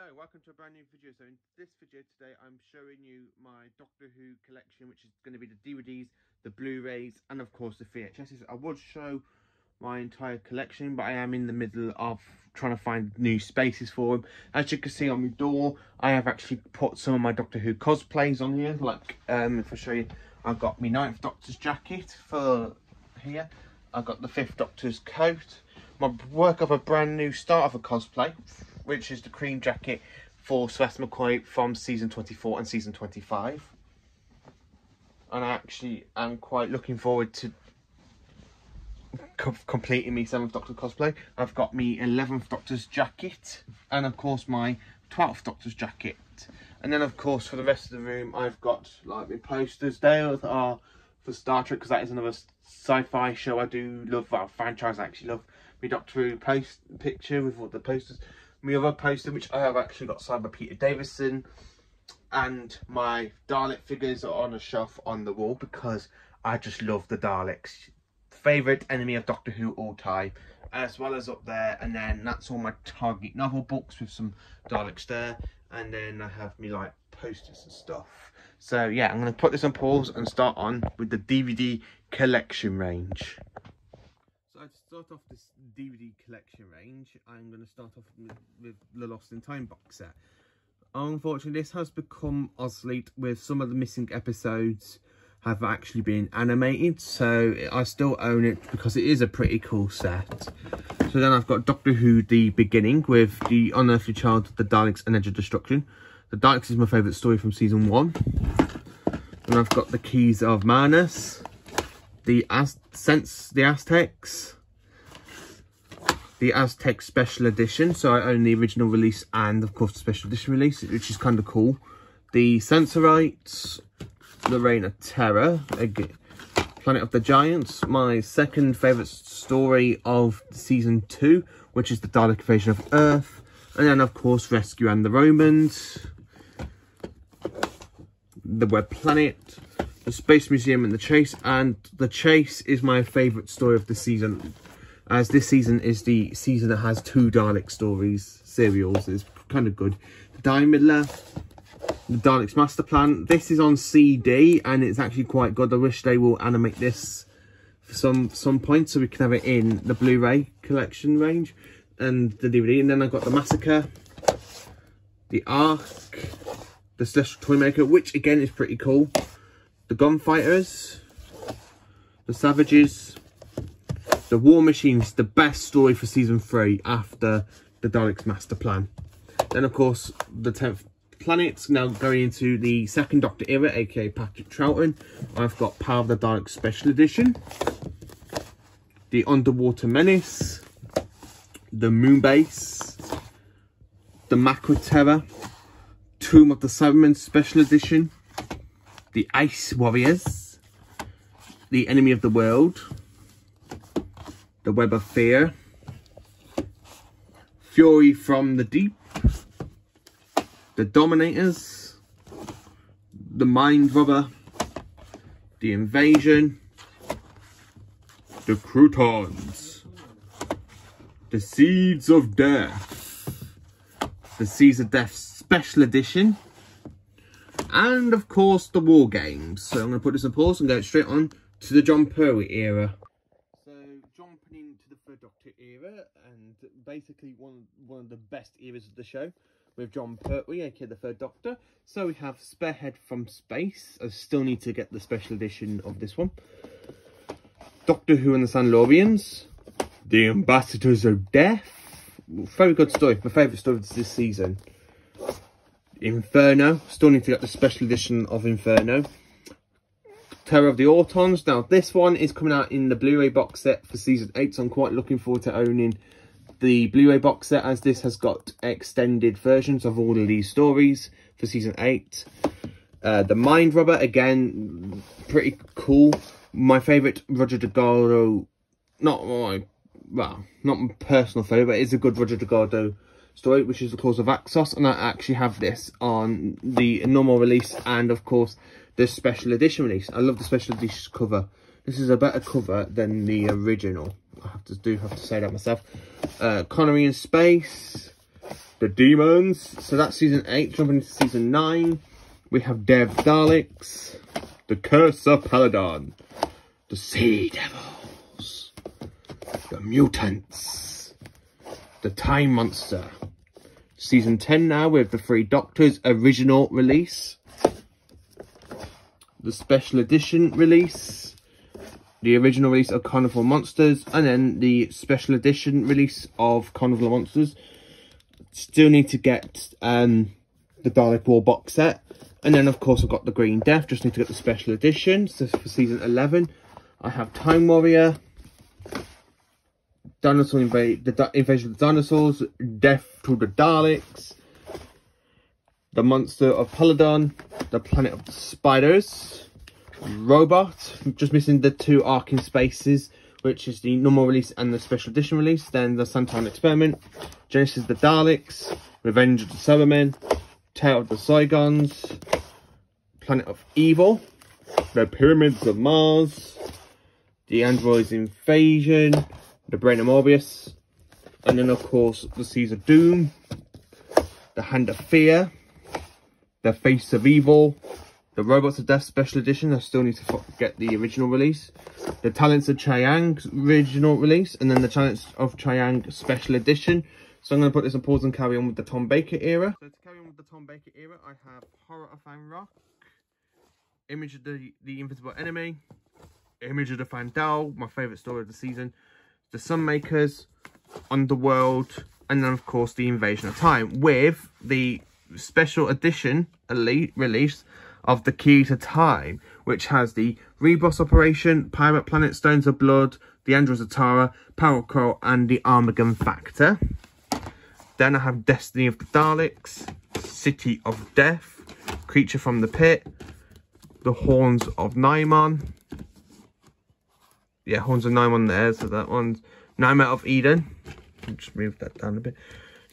Hello, welcome to a brand new video. So in this video today, I'm showing you my Doctor Who collection, which is going to be the DVDs, the Blu-rays, and of course the VHSs. I would show my entire collection, but I am in the middle of trying to find new spaces for them. As you can see on my door, I have actually put some of my Doctor Who cosplays on here. Like, um, if I show you, I've got my Ninth Doctor's jacket for here. I've got the Fifth Doctor's coat. My work of a brand new start of a cosplay which is the cream jacket for Sylvester McCoy from season 24 and season 25. And I actually am quite looking forward to co completing me 7th Doctor cosplay. I've got me 11th Doctor's jacket and of course my 12th Doctor's jacket. And then of course for the rest of the room I've got like my posters. They are for Star Trek because that is another sci-fi show I do love, well franchise I actually love. My Doctor Who post picture with all the posters my other poster, which I have actually got signed by Peter Davison, and my Dalek figures are on a shelf on the wall because I just love the Daleks. Favourite enemy of Doctor Who all time, as well as up there, and then that's all my Target novel books with some Daleks there, and then I have me like posters and stuff. So yeah, I'm going to put this on pause and start on with the DVD collection range. So to start off this DVD collection range, I'm going to start off with, with the Lost in Time box set. Unfortunately, this has become obsolete with some of the missing episodes have actually been animated, so I still own it because it is a pretty cool set. So then I've got Doctor Who The Beginning with the Unearthly Child, the Daleks and Edge of Destruction. The Daleks is my favourite story from season one. And I've got the Keys of Marinus, the Az since the Aztecs, the Aztec Special Edition. So I own the original release and, of course, the Special Edition release, which is kind of cool. The Sensorites, the Reign of Terror, Planet of the Giants, my second favourite story of season two, which is the Dalek invasion of Earth. And then, of course, Rescue and the Romans, the Web Planet, the Space Museum and the Chase. And the Chase is my favourite story of the season as this season is the season that has two Dalek stories, serials. It's kind of good. The Meddler, the Daleks Master Plan. This is on CD and it's actually quite good. I wish they will animate this for some some point so we can have it in the Blu-ray collection range and the DVD. And then I've got the Massacre, the Ark, the Celestial Toymaker, which again is pretty cool. The Gunfighters, the Savages, the War Machine's the best story for season three after the Daleks Master Plan. Then, of course, the 10th Planet, now going into the second Doctor era, aka Patrick Troughton. I've got Power of the Daleks Special Edition, the Underwater Menace, the Moon Base, the Macra Terror, Tomb of the Cybermen Special Edition, the Ice Warriors, the Enemy of the World, the Web of Fear, Fury from the Deep, The Dominators, The Mind Robber, The Invasion, The Krotons, The Seeds of Death, The Seeds of Death Special Edition, and of course the War Games. So I'm going to put this on pause and go straight on to the Jon Pertwee era So jumping into the Third Doctor era, and basically one one of the best eras of the show with Jon Pertwee, aka the Third Doctor. So we have Spearhead from Space. I still need to get the special edition of this one. Doctor Who and the Silurians. The Ambassadors of Death. Very good story. My favourite story of this season. Inferno. Still need to get the special edition of Inferno. Terror of the Autons. Now, this one is coming out in the Blu-ray box set for Season 8, so I'm quite looking forward to owning the Blu-ray box set as this has got extended versions of all of these stories for Season 8. Uh, the Mind Robber, again, pretty cool. My favourite Roger Delgado, not my, well, not my personal favourite, but it's a good Roger Delgado story, which is The Claws of Axos, and I actually have this on the normal release and, of course, the special edition release. I love the special edition cover. This is a better cover than the original. I have to do have to say that myself. Uh, Colony in Space, the demons. So that's season 8, jumping into season 9. We have Dev Daleks, the Curse of Peladon, the Sea Devils, the Mutants, the Time Monster. Season 10 now with the Three Doctors original release. The special edition release. The original release of Carnival Monsters. And then the special edition release of Carnival Monsters. Still need to get um, the Dalek War box set. And then, of course, I've got the Green Death. Just need to get the special edition. So for season 11, I have Time Warrior, Dinosaur invade the invasion of the dinosaurs, Death to the Daleks, the monster of Peladon, the planet of the spiders, Robot, just missing the two arcing spaces, which is the normal release and the special edition release. Then the Sontaran Experiment, Genesis the Daleks, Revenge of the Cybermen, Tale of the Zygons, Planet of Evil, The Pyramids of Mars, The Androids Invasion, The Brain of Morbius, and then of course the Seeds of Doom, The Hand of Fear, The Face of Evil, The Robots of Death Special Edition, I still need to get the original release, The Talons of Chiang original release, and then The Talons of Chiang Special Edition, so I'm going to put this on pause and carry on with the Tom Baker era. So to carry on with the Tom Baker era, I have Horror of Fang Rock, Image of the, the Invisible Enemy, Image of the Fendahl, my favourite story of the season, The Sunmakers, Underworld, and then of course the Invasion of Time, with the special edition elite release of The Key to Time, which has the Ribos Operation, Pirate Planet Stones of Blood, the Androids of Tara, Power and the Armageddon Factor. Then I have Destiny of the Daleks, City of Death, Creature from the Pit, The Horns of Nimon. Yeah, Horns of Nimon there, so that one's Nightmare of Eden. Just move that down a bit.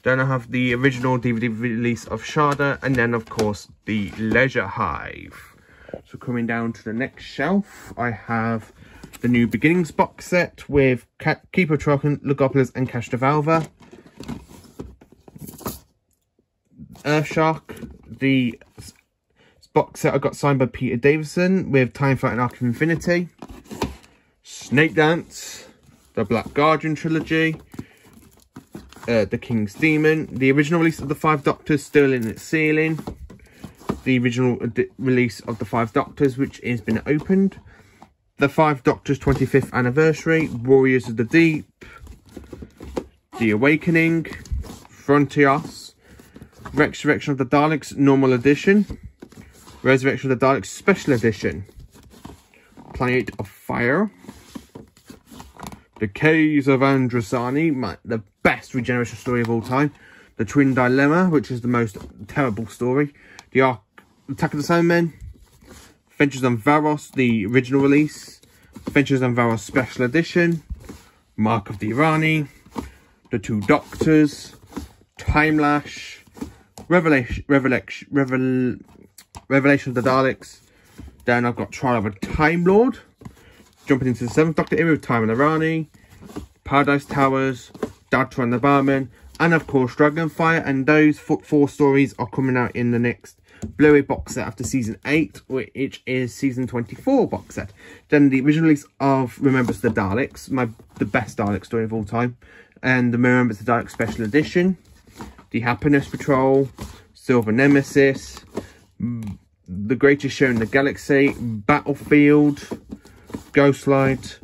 Then I have the original DVD release of Shada, and then of course the Leisure Hive. So coming down to the next shelf, I have the New Beginnings box set with Keeper Traken, Logopolis and Castrovalva. Earthshock, the box set I got signed by Peter Davison with Time Fighting Arc of Infinity. Snake Dance, the Black Guardian trilogy, uh, The King's Demon, the original release of the Five Doctors still in its sealing, the original release of the Five Doctors which has been opened, the Five Doctors 25th anniversary, Warriors of the Deep, The Awakening, Frontios, Resurrection of the Daleks Normal Edition. Resurrection of the Daleks Special Edition. Planet of Fire. The Caves of Androzani, my, the best regeneration story of all time. The Twin Dilemma, which is the most terrible story. The Ark Attack of the Cybermen. Adventures on Varos, the original release. Adventures on Varos Special Edition. Mark of the Rani. The Two Doctors. Time Lash. Revelation, Revelation, Revel, Revelation of the Daleks. Then I've got Trial of a Time Lord. Jumping into the Seventh Doctor era with Time and the Rani. Paradise Towers. Doctor and the Barman. And of course Dragonfire. And those four stories are coming out in the next Blu-ray box set after season 8, which is season 24 box set. Then the original release of Remembrance the Daleks, my the best Dalek story of all time. And the Remembrance the Daleks special edition the Happiness Patrol, Silver Nemesis, mm, The Greatest Show in the Galaxy, Battlefield, Ghostlight,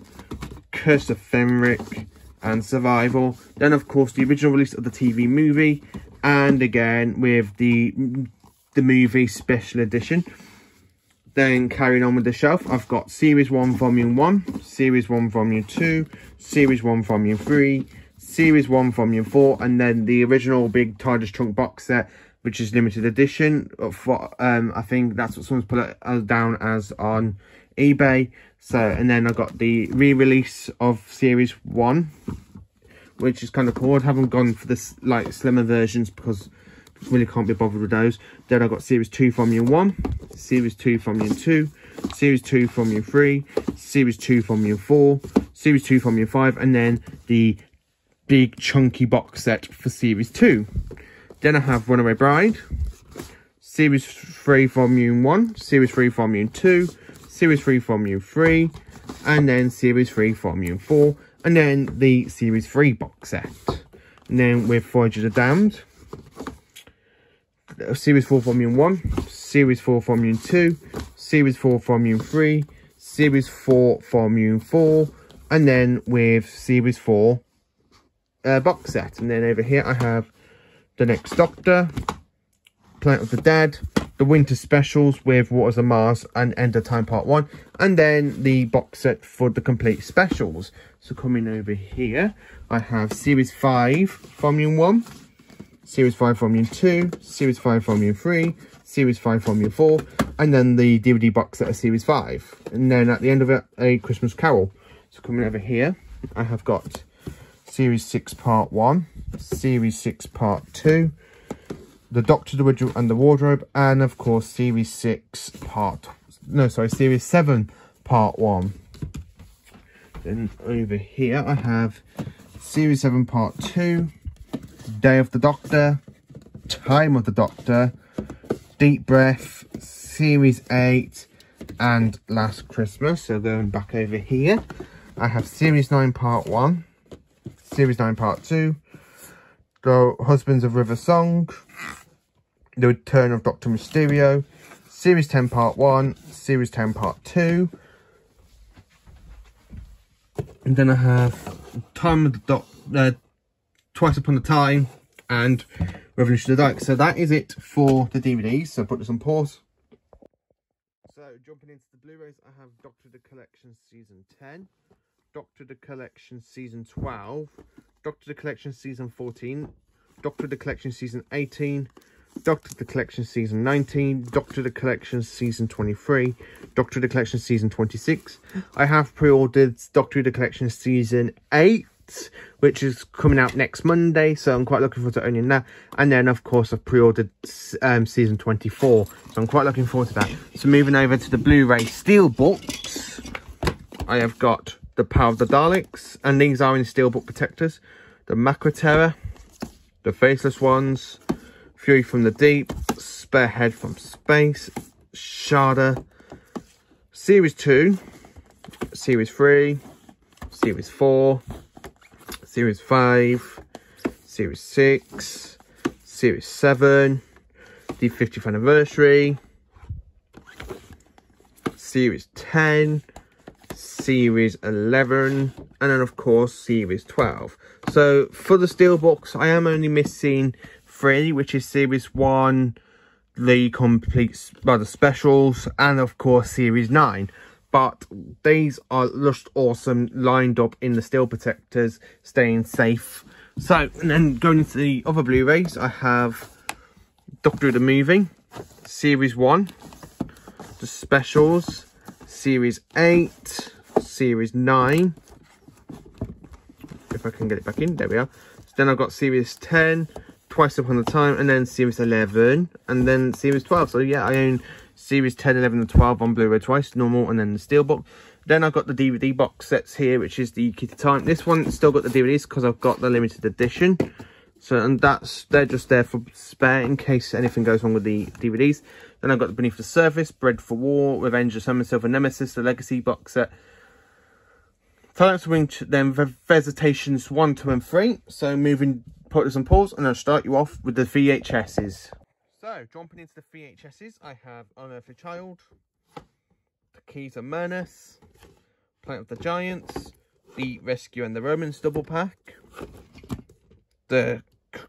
Curse of Fenric, and Survival. Then, of course, the original release of the TV movie, and again with the the movie special edition. Then carrying on with the shelf, I've got Series 1 Volume 1, Series 1 Volume 2, Series 1 Volume 3, Series 1 Volume 4, and then the original big TARDIS trunk box set, which is limited edition. For um, I think that's what someone's put it down as on eBay. So, and then I got the re-release of Series 1, which is kind of cool. I haven't gone for this like slimmer versions because really can't be bothered with those. Then I got Series 2 Volume 1, Series 2 Volume 2, Series 2 Volume 3, Series 2 Volume 4, Series 2 Volume 5, and then the big chunky box set for series 2 Then I have Runaway Bride, Series 3 Volume 1, Series 3 Volume 2, Series 3 Volume 3, and then Series 3 Volume 4, and then the Series 3 box set. And then with Voyage of the Damned, Series 4 Volume 1, Series 4 Volume 2, Series 4 Volume 3, Series 4 Volume 4, and then with Series 4 uh, box set. And then over here I have The Next Doctor, Planet of the Dead, the Winter Specials with Waters of Mars and End of Time Part 1, and then the box set for the complete specials. So coming over here, I have Series 5 Volume 1, Series 5 Volume 2, Series 5 Volume 3, Series 5 Volume 4, and then the DVD box set of Series 5. And then at the end of it, a Christmas Carol. So coming over here, I have got Series 6 Part 1, Series 6 Part 2, The Doctor, the Wardrobe and the Wardrobe, and of course Series 6 Part... No, sorry, Series 7 Part 1. Then over here I have Series 7 Part 2, Day of the Doctor, Time of the Doctor, Deep Breath, Series 8, and Last Christmas. So going back over here, I have Series 9 Part 1, Series 9 Part 2, Go Husbands of River Song, The Return of Doctor Mysterio, Series 10 Part 1, Series 10 Part 2, and then I have Time of the Doc, uh, Twice Upon a Time, and Revolution of the Dark. So that is it for the DVDs. So put this on pause. So jumping into the Blu-rays, I have Doctor the Collection Season 10, Doctor the Collection Season 12, Doctor the Collection Season 14, Doctor the Collection Season 18, Doctor the Collection Season 19, Doctor the Collection Season 23, Doctor the Collection Season 26. I have pre-ordered Doctor the Collection Season 8 which is coming out next Monday. So I'm quite looking forward to owning that. And then, of course, I've pre-ordered um, season 24. So I'm quite looking forward to that. So moving over to the Blu-ray Steelbooks, I have got the Power of the Daleks. And these are in Steelbook protectors. The Macra Terror, the Faceless Ones, Fury from the Deep, Spearhead from Space, Shada, Series 2, Series 3, Series 4, Series 5, Series 6, Series 7, the 50th anniversary, Series 10, Series 11, and then of course Series 12. So for the Steelbooks, I am only missing three, which is Series 1, the complete, well, the specials, and of course Series 9 but these are just awesome lined up in the steel protectors staying safe. So and then going into the other blu-rays i have doctor of the movie series 1 the specials series 8 series 9 if i can get it back in there we are. So then i've got series 10 twice upon a time and then series 11 and then series 12 so yeah i own series 10 11 and 12 on blu-ray twice normal and then the steelbook. Then i've got the dvd box sets here which is the key to time. This one still got the dvds because i've got the limited edition. So and that's they're just there for spare in case anything goes wrong with the dvds then i've got the beneath the surface Bred for war revenge of summer silver nemesis the legacy box set. Talents Wing, then Visitations 1, 2 and 3. So moving, put this on pause and I'll start you off with the VHSs. So, jumping into the VHSs, I have Unearthly Child, The Keys of Marinus, Planet of the Giants, The Rescue and the Romans double pack, The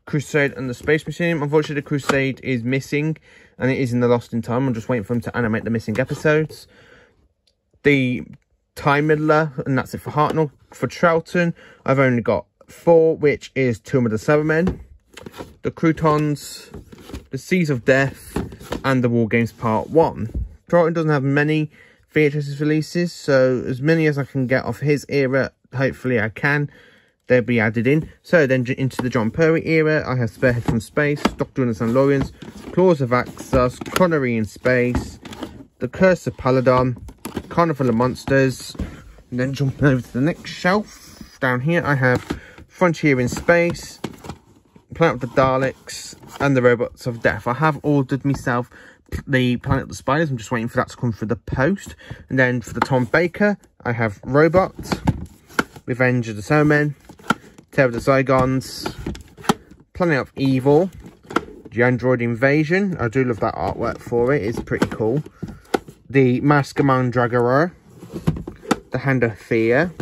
Crusade and the Space Museum. Unfortunately, the Crusade is missing, and it is in the Lost in Time. I'm just waiting for them to animate the missing episodes. The Time Meddler, and that's it for Hartnell. For Troughton, I've only got four, which is Tomb of the Cybermen, The Krotons, the Seeds of Death, and the War Games Part 1. Troughton doesn't have many VHS releases, so as many as I can get off his era, hopefully I can, they'll be added in. So then into the John Perry era, I have Spearhead from Space, Doctor and the Silurians, Claws of Axos, Colony in Space, The Curse of Peladon, Carnival of Monsters, and then jumping over to the next shelf, down here I have Frontier in Space, Planet of the Daleks and the Robots of Death. I have ordered myself the Planet of the Spiders. I'm just waiting for that to come through the post. And then for the Tom Baker, I have Robot, Revenge of the Snowmen, Terror of the Zygons, Planet of Evil, the Android Invasion. I do love that artwork for it. It's pretty cool. The Mask of Mandragora, the Hand of Fear,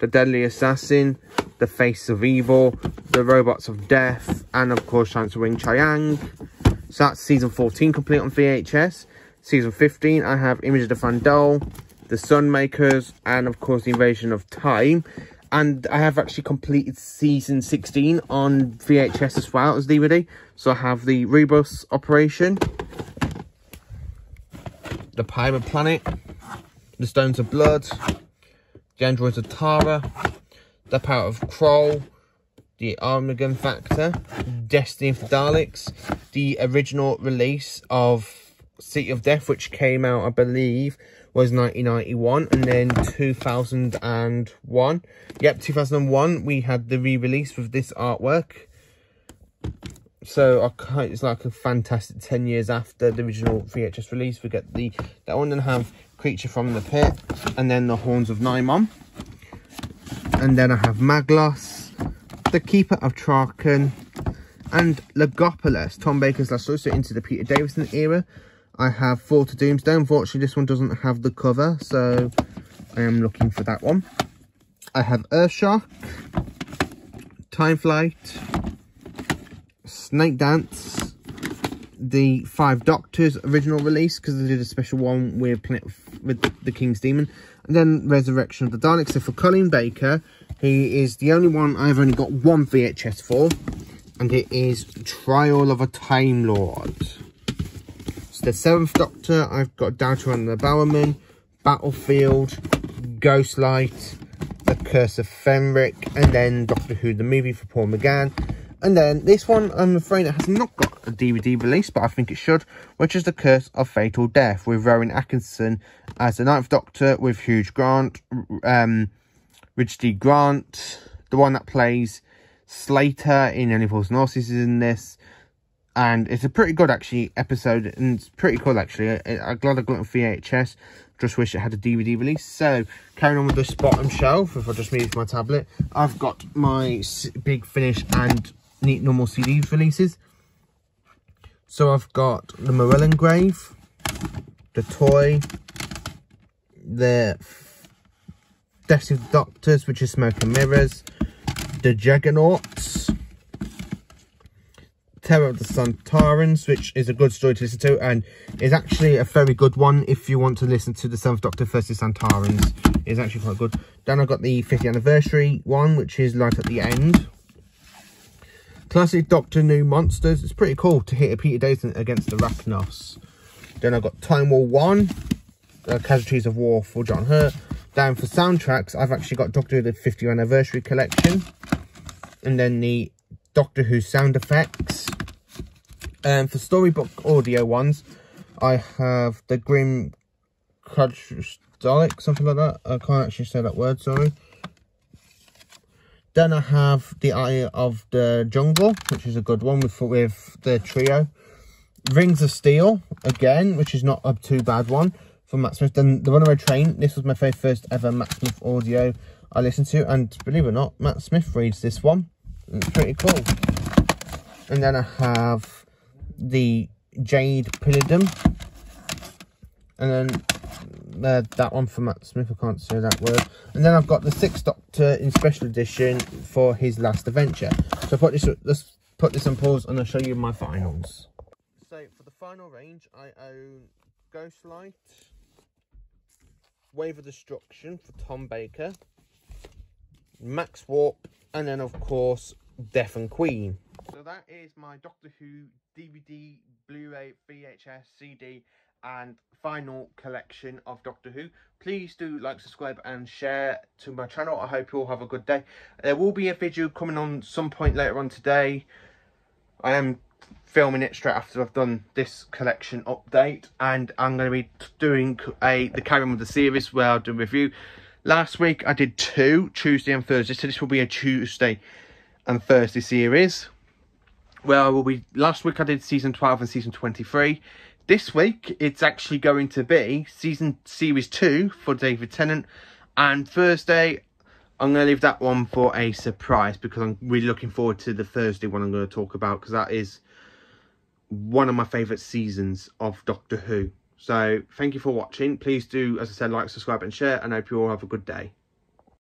the Deadly Assassin, the Face of Evil, the Robots of Death, and of course Chance of Weng-Chiang. So that's season 14 complete on VHS. Season 15, I have Image of the Fendahl, The Sunmakers, and of course The Invasion of Time. And I have actually completed season 16 on VHS as well as DVD. So I have the Ribos Operation, The Pirate Planet, The Stones of Blood, The Androids of Tara, The Power of Kroll, The Armageddon Factor, Destiny for Daleks, the original release of City of Death, which came out, I believe, was 1991, and then 2001. Yep, 2001, we had the re-release with this artwork. So it's like a fantastic 10 years after the original VHS release. We get the that one and have Creature from the Pit, and then the Horns of Nimon. And then I have Meglos, the Keeper of Traken, and Logopolis, Tom Baker's last story, so into the Peter Davison era. I have Four to Doomsday. Unfortunately, this one doesn't have the cover, so I am looking for that one. I have Earthshock, Time Flight, Snake Dance, the Five Doctors original release, because they did a special one with, with the King's Demon, and then Resurrection of the Daleks. So for Colin Baker, he is the only one I've only got one VHS for and it is Trial of a Time Lord. So the Seventh Doctor, I've got Delta and the Bannermen, Battlefield, Ghostlight, The Curse of Fenric, and then Doctor Who the movie for Paul McGann. And then this one, I'm afraid it has not got a DVD release, but I think it should, which is The Curse of Fatal Death with Rowan Atkinson as the Ninth Doctor with Hugh Grant, um, Richard D. Grant, the one that plays Slater in Only Fools and Horses is in this. And it's a pretty good, actually, episode. And it's pretty cool, actually. I, am glad I got it on VHS. Just wish it had a DVD release. So, carrying on with this bottom shelf, if I just move my tablet, I've got my Big Finish and Neat normal CD releases. So, I've got the Morellon Grave, the Toy, the Death of Doctors, which is Smoke and Mirrors, the Juggernauts, Terror of the Sontarans, which is a good story to listen to and is actually a very good one if you want to listen to the Seventh Doctor versus Sontarans. It's actually quite good. Then I've got the 50th anniversary one, which is right at the end. Classic Doctor New Monsters. It's pretty cool to hit a Peter Davison against the Arachnos. Then I've got Time War 1, uh, Casualties of War for John Hurt. Down for soundtracks, I've actually got Doctor Who the 50th anniversary collection. And then the Doctor Who sound effects. And for storybook audio ones, I have the Grim Dalek, something like that. I can't actually say that word, sorry. Then I have the Eye of the Jungle, which is a good one with, with the trio. Rings of Steel, again, which is not a too bad one from Matt Smith. Then The Runaway Train, this was my very first ever Matt Smith audio I listened to. And believe it or not, Matt Smith reads this one. It's pretty cool. And then I have the Jade Palladium. And then uh, that one for Matt Smith, I can't say that word. And then I've got the Sixth Doctor in special edition for his last adventure. So put this, let's put this on pause and I'll show you my finals. So for the final range, I own Ghostlight, Wave of Destruction for Tom Baker, Max Warp, and then of course Death and Queen. So that is my Doctor Who DVD, Blu-ray, VHS, CD and final collection of Doctor Who. Please do like, subscribe and share to my channel. I hope you all have a good day. There will be a video coming on some point later on today. I am filming it straight after I've done this collection update and I'm going to be doing a the carry on with the series where I'll do a review. Last week I did two, Tuesday and Thursday, so this will be a Tuesday and Thursday series. well, we last week I did season 12 and season 23. This week it's actually going to be season series 2 for David Tennant and Thursday I'm going to leave that one for a surprise because I'm really looking forward to the Thursday one I'm going to talk about because that is one of my favourite seasons of Doctor Who. So thank you for watching. Please do, as I said, like, subscribe and share and I hope you all have a good day.